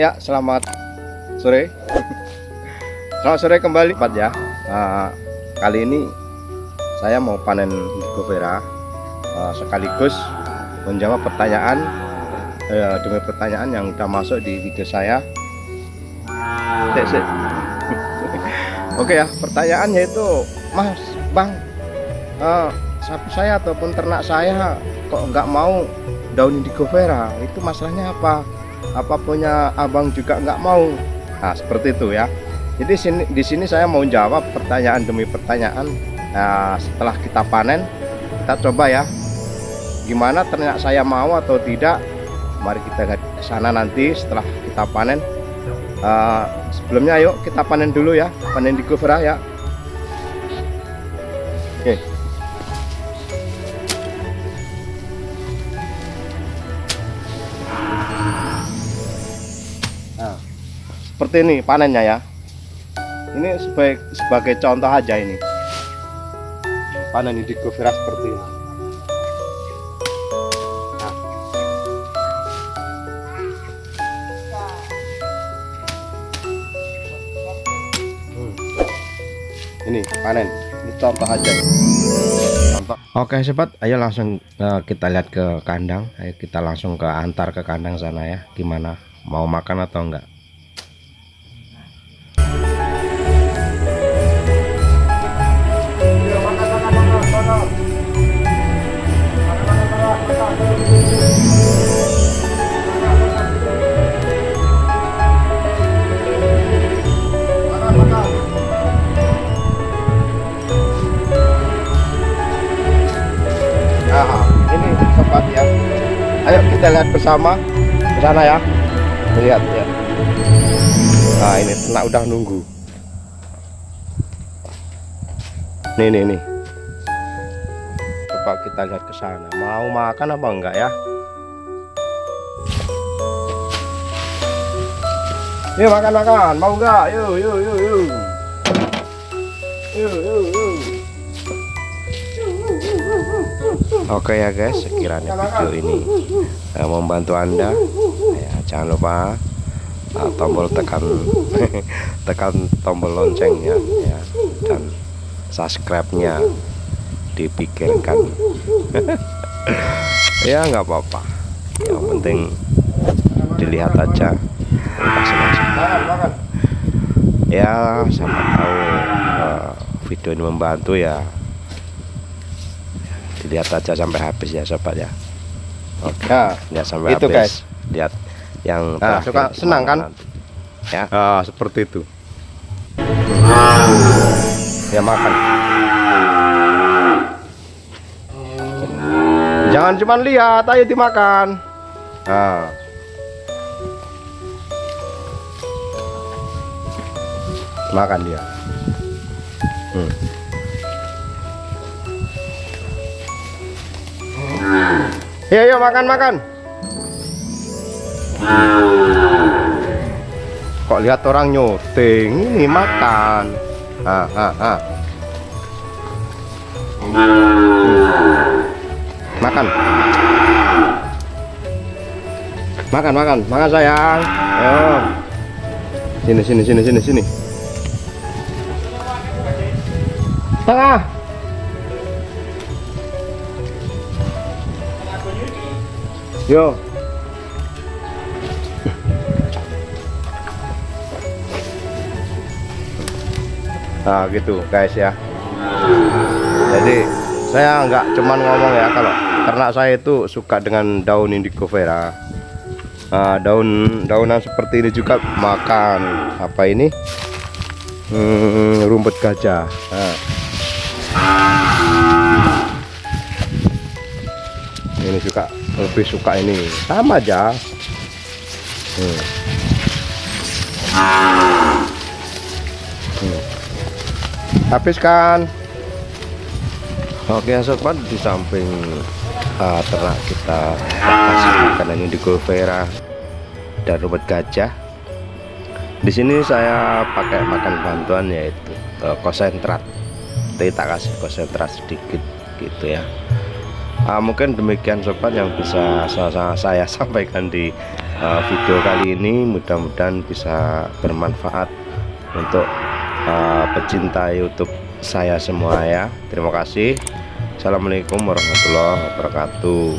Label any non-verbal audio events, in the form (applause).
Ya, selamat sore. Selamat sore kembali, Pak ya. Nah, kali ini saya mau panen indigo vera eh, sekaligus menjawab pertanyaan eh, demi pertanyaan yang udah masuk di video saya. Sik, sik. Oke ya, pertanyaannya itu, Mas, Bang, eh, sapi saya ataupun ternak saya kok nggak mau daun indigo vera? Itu masalahnya apa? apa punya abang juga nggak mau? Nah seperti itu ya. Jadi sini di sini saya mau jawab pertanyaan demi pertanyaan. Nah setelah kita panen kita coba ya. Gimana ternak saya mau atau tidak? Mari kita ke sana nanti setelah kita panen Eh, sebelumnya yuk kita panen dulu ya panen di govera ya oke Nah, seperti ini panennya ya. Ini sebagai sebagai contoh aja ini. Panen indigo vera seperti ini. Ini panen. Ini contoh aja. Contoh. Oke, sobat, ayo langsung eh, kita lihat ke kandang. Ayo kita langsung ke antar ke kandang sana ya. Gimana? Mau makan atau enggak? Kita lihat bersama ke sana ya. Lihat ya. Nah, ini ternak udah nunggu. Nih, nih, nih. Coba kita lihat ke sana. Mau makan apa enggak ya? Yuk makan makan, mau enggak? Yuk yuk yuk yuk. Yuk yuk yuk. Oke ya guys, sekiranya video ini eh, membantu anda, ya jangan lupa uh, tombol tekan (laughs) tekan tombol loncengnya ya dan subscribe-nya dipikirkan. (laughs) ya nggak apa-apa, yang penting dilihat aja. Ya siapa tahu uh, video ini membantu ya dilihat aja sampai habis ya sobat ya oke lihat sampai itu, habis guys. lihat yang Nah, suka senang kan? nanti. ya Ah, seperti itu. ya makan jangan cuma lihat ayo dimakan nah makan dia hmm. Iya, iya makan makan. Kok lihat orang nyuting ini makan. Ah, ah, ah. Makan. Makan, makan, makan sayang. Ayo. Sini, sini, sini, sini, sini. Tengah. Yo. Nah gitu guys ya. Jadi saya nggak cuman ngomong ya kalau ternak saya itu suka dengan daun indigo vera. Nah, daun daunan seperti ini juga makan apa ini? Hmm, rumput gajah. Nah. Ini juga lebih suka ini sama aja. Hmm. Hmm. Habiskan. Oke sobat di samping uh, ternak kita kasih makanan indigo vera dan rumput gajah Di sini saya pakai makan bantuan yaitu eh, konsentrat. Tak kasih konsentrat sedikit gitu ya. Ah, mungkin demikian sobat yang bisa saya, saya (laughs) sampaikan di eh, video kali ini. Mudah-mudahan bisa bermanfaat untuk eh, pecinta YouTube saya semua ya. Terima kasih. Assalamualaikum warahmatullahi wabarakatuh.